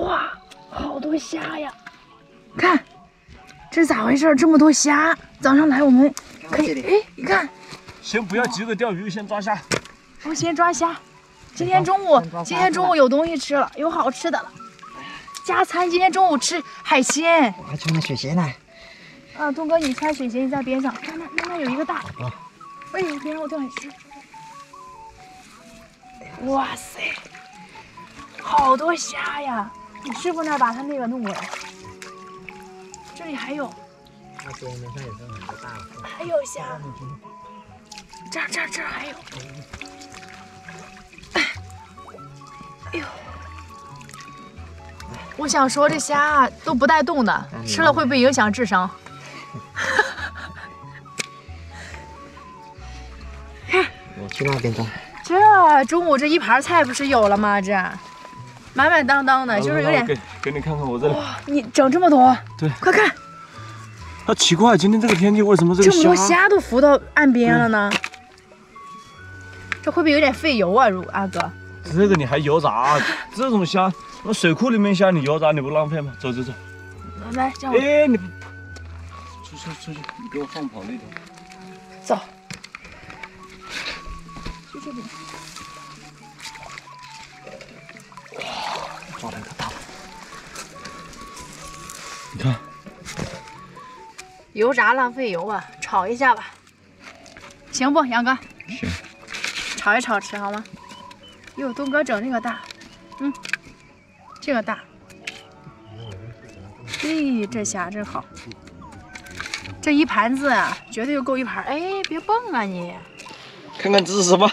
哇，好多虾呀！看，这是咋回事？这么多虾，早上来我们可以，哎，你看，先不要急着钓鱼，先抓虾。我先抓虾。今天中午，今天中午有东西吃了，有好吃的了。加餐，今天中午吃海鲜。我还穿了雪鞋呢。啊，东哥，你穿雪鞋，你在边上。那那那那有一个大。啊。哎呦，别让我掉海鲜。哇塞，好多虾呀！你师傅那儿把他那个弄过来。这里还有。那边上有个很多大的。还有虾。这儿这儿这儿还有。哎呦！我想说这虾都不带动的，吃了会不会影响智商？看，我去那边抓。这中午这一盘菜不是有了吗？这满满当当的，就是有点。给给你看看我这里。哇，你整这么多？对，快看。啊，奇怪，今天这个天气为什么这个这么多虾都浮到岸边了呢？这会不会有点费油啊，如阿哥？这个你还油炸？这种虾，那水库里面虾你油炸你不浪费吗？走走走。来，叫我。哎，你出去出去，你给我放跑那头。走。去这边。哇，抓了一个大的。你看。油炸浪费油啊，炒一下吧。行不，杨哥？行。炒一炒吃好吗？哟，东哥整这个大，嗯，这个大。咦，这虾真好，这一盘子啊，绝对就够一盘。哎，别蹦啊你！看看这是什么？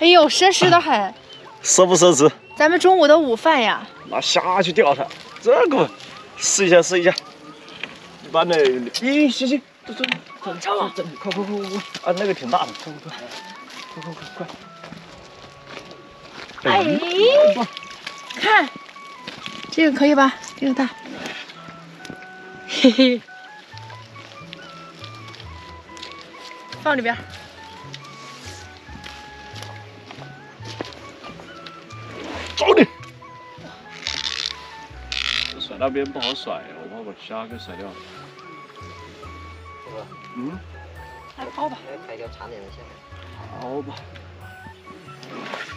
哎呦，奢侈的很。奢不奢侈？咱们中午的午饭呀。拿虾去钓它，这个试一下试一下。一般的，咦，行行，这这这这，快快快快快！啊，那个挺大的，快快快，快快快快！哎，看，这个可以吧？这个大，嘿嘿，放里边。甩那边不好甩，我怕把虾给甩掉了。嗯。来抛吧。来条长点的虾。好吧。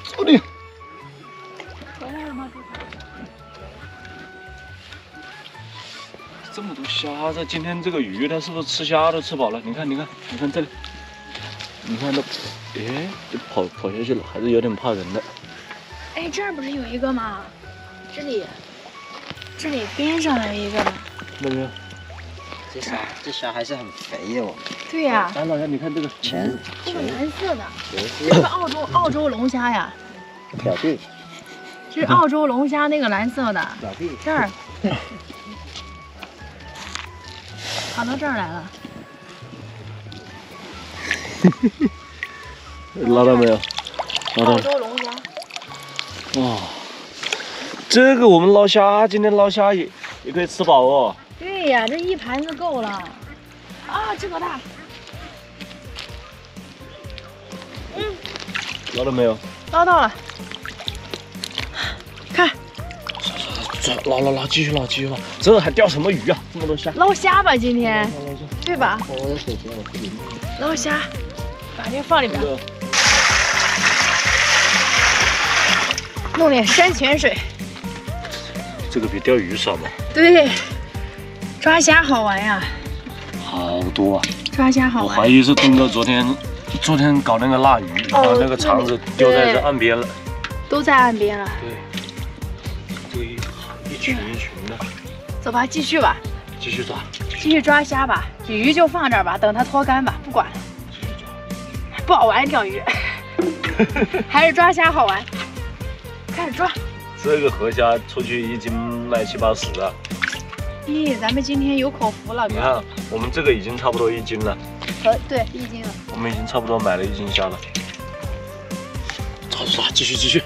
走你！这么多虾，这今天这个鱼，它是不是吃虾都吃饱了？你看，你看，你看这里，你看都，哎，就跑跑下去了，还是有点怕人的。哎，这儿不是有一个吗？这里，这里边上还有一个呢。那边。这虾，这虾还是很肥的哦。对呀。来，老乡，你看这个全，这个蓝色的，这个澳洲澳洲龙虾呀。表弟。这是澳洲龙虾，那个蓝色的。表弟。这儿。跑到这儿来了，捞到没有？澳洲龙虾。哇，这个我们捞虾，今天捞虾也也可以吃饱哦。对呀，这一盘子够了。啊，这个大。嗯。捞到没有？捞到了。看。捞捞捞，继续捞，继续捞。这还钓什么鱼啊？这么多虾。捞虾吧，今天，对吧？捞虾，把这个放里边。弄点山泉水。这个比钓鱼爽吧？对，抓虾好玩呀。好多啊！抓虾好玩。我怀疑是东哥昨天，昨天搞那个腊鱼，把那个肠子丢在这岸边了。都在岸边了。对。这一。一群一群的，走吧，继续吧，继续抓，继续抓虾吧，鱼就放这儿吧，等它脱干吧，不管了，不好玩钓鱼，还是抓虾好玩，开始抓。这个河虾出去一斤卖七八十啊。咦，咱们今天有口福了。你看，我们这个已经差不多一斤了。呃，对，一斤了。我们已经差不多买了一斤虾了。抓住抓，继续继续。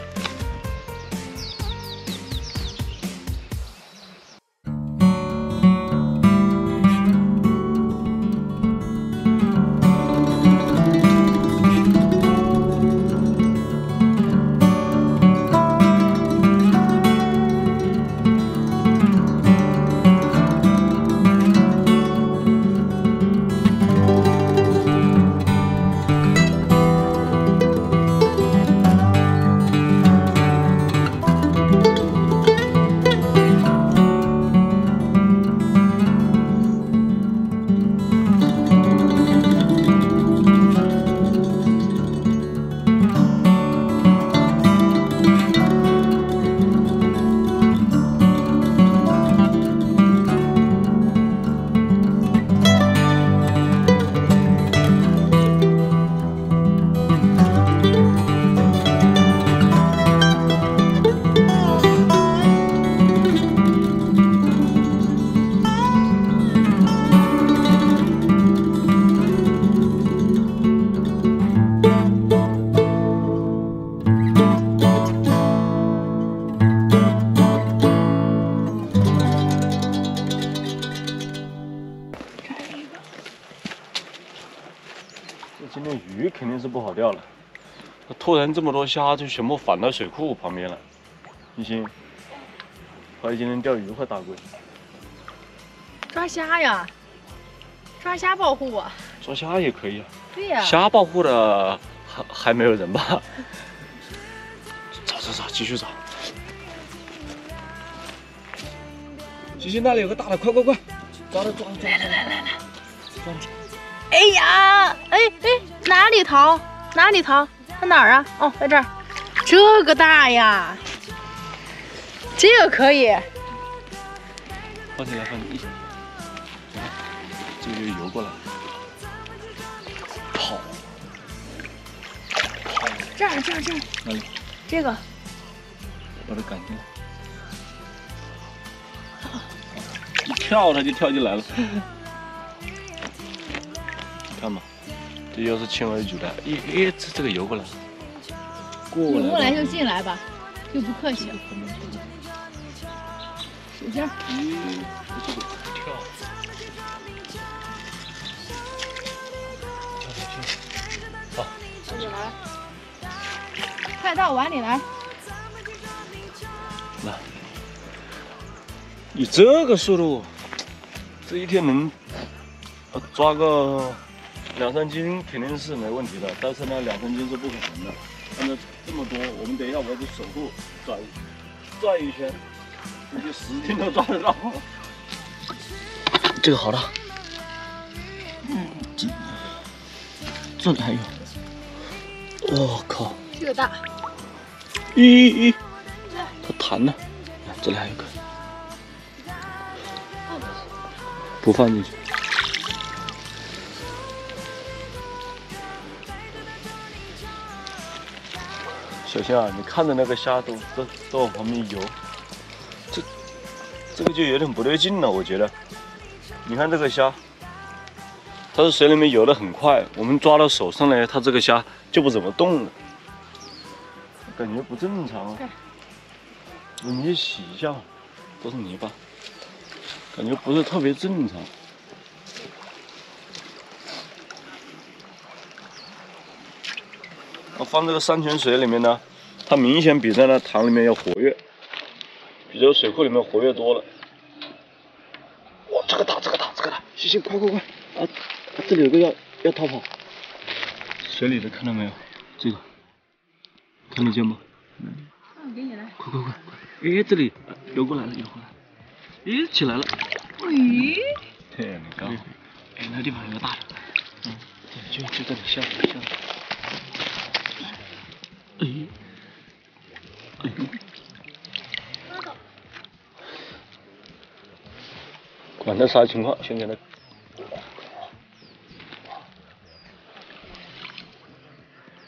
肯定是不好钓了。它突然这么多虾，就全部反到水库旁边了。一心，怀疑今天钓鱼会打龟，抓虾呀，抓虾保护我。抓虾也可以啊。对呀、虾保护的还还没有人吧？找找找，继续找。西西那里有个大的，快快快，抓了抓了抓了！来来来来，抓了！哎呀，哎哎，哪里逃？哪里逃？在哪儿啊？哦，在这儿。这个大呀，这个可以。放起来，放起来，这个就游过来，跑，这儿这儿这儿，哪里？这个把它赶进来。一跳它就跳进来了，看嘛，这又是轻而易举的。一一，这这个游过来，过来，游过来就进来吧，就不客气了。使劲儿，跳，跳好，快点来，快到碗里来。来，以这个速度，这一天能呃抓个两三斤肯定是没问题的，但是呢，两三斤是不可能的。按照这么多，我们等一下围着手部转转一圈，估计十斤都抓得到。这个好大，嗯，这里还有，我、靠！这个大，咦咦，它弹了，这里还有个，不放进去。小心啊！你看着那个虾都都都往旁边游，这这个就有点不对劲了，我觉得。你看这个虾，它在水里面游得很快，我们抓到手上呢，它这个虾就不怎么动了。感觉不正常啊！你去洗一下，都是泥巴，感觉不是特别正常。我放这个山泉水里面呢，它明显比在那塘里面要活跃，比这个水库里面活跃多了。哇，这个大，这个大，这个大！行行，快快快！啊，这里有个要要逃跑，水里的看到没有？这个。看得见吗？嗯，给你来。快快快快！哎，这里游过来了，游过来了，咦，起来了！咦，天，你看，哎，那地方有个大的，嗯，对，就就这里下来下管他啥情况，先给他。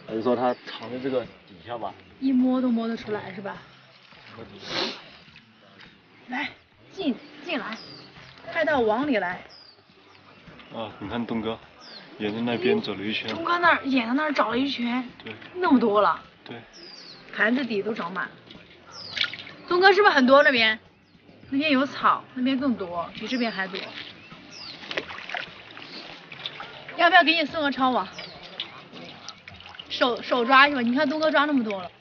还是说他藏在这个底下吧？一摸都摸得出来是吧？来，进进来，快到网里来。啊，你看东哥，沿着那边走了一圈。东哥那儿沿着那儿找了一圈，对那么多了，对，盘子底都长满了。东哥是不是很多那边？那边有草，那边更多，比这边还多。要不要给你送个抄网？手手抓去吧，你看东哥抓那么多了。